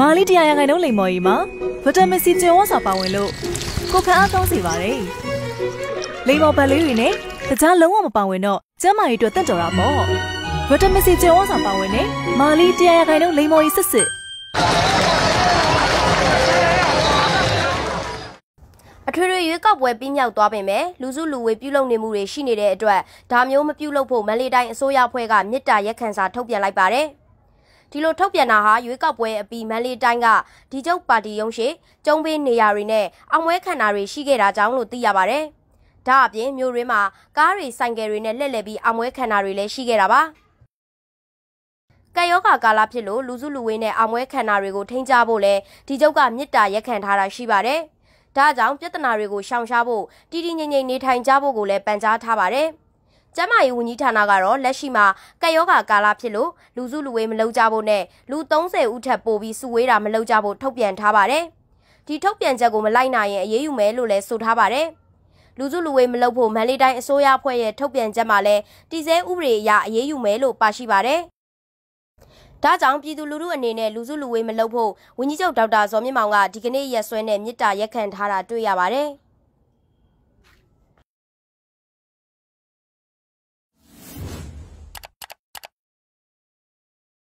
မာလီတရားရခိုင်နှုန်းလိမ်မော်ကြီးမှာဗီတာမင်စီကျင်ဝါစာပါဝင်လို့ကိုခန့်အားကောင်းစေပါတယ်။လိမ်မော်ဗန်လေးတွေနဲ့တခြားလုံးဝမပါဝင်တော့ကျန်းမာရေးအတွက်တင့်တော်တာပေါ့။ဗီတာမင်စီကျင်ဝါစာပါဝင်နဲ့မာလီတရားရခိုင်နှုန်းလိမ်မော်ကြီးစစ်စစ်အထွေထွေရွေးကောက်ပွဲပြီးမြောက်သွားပေမဲ့လူစုလူဝေးပြုလုပ်နေမှုတွေရှိနေတဲ့အတွက်ဒါမျိုးမပြုလုပ်ဖို့မန္တလေးတိုင်းအစိုးရအဖွဲ့ကမြစ်တာရက်ခံစာထုတ်ပြန်လိုက်ပါတယ်။ ဒီလိုထုတ်ပြန်တာဟာရွေးကောက်ပွဲအပြီးမန္တလေးတိုင်းကဒီကျုပ်ပါတီရုံးရှိကျုံးပေးနေရာတွေနဲ့အောင်ပွဲခံတာတွေရှိခဲ့တာကြောင့်လို့သိရပါတယ်။ဒါအပြင်မြို့ရင်းမှာကားတွေဆိုင်ကယ်တွေနဲ့လှည့်လည်ပြီးအောင်ပွဲခံတာတွေလည်းရှိခဲ့တာပါ။ကယောဂါကာလဖြစ်လို့လူစုလူဝေးနဲ့အောင်ပွဲခံတာတွေကိုထိန်းချဖို့လဲဒီကျုပ်ကမြစ်တာရက်ခံထားတာရှိပါတယ်။ဒါကြောင့်ပြဿနာတွေကိုရှောင်ရှားဖို့တည်တည်ငြိမ်ငြိမ်နေထိုင်ကြဖို့ကိုလည်းပန်ကြားထားပါတယ်။ ကျန်းမာရေးဝန်ကြီးဌာနကတော့လက်ရှိမှာကက်ယောဂါကာလဖြစ်လို့လူစုလူဝေးမလုပ်ကြဖို့နဲ့လူ30ဦးထက်ပိုပြီးစုဝေးတာမလုပ်ကြဖို့ထုတ်ပြန်ထားပါတယ်။ဒီထုတ်ပြန်ချက်ကိုမလိုက်နိုင်ရင်အရေးယူမယ်လို့လည်းဆိုထားပါတယ်။လူစုလူဝေးမလုပ်ဖို့မန္တလေးတိုင်းအစိုးရအဖွဲ့ရဲ့ထုတ်ပြန်ချက်မှာလည်းတည်ဆဲဥပဒေအရအရေးယူမယ်လို့ပါရှိပါတယ်။ဒါကြောင့်ပြည်သူလူထုအနေနဲ့လူစုလူဝေးမလုပ်ဖို့ဝန်ကြီးချုပ်ဒေါက်တာဇော်မြင့်မောင်ကဒီကနေ့ရက်စွဲနဲ့မြစ်တာရက်ခံထားတာတွေ့ရပါတယ်။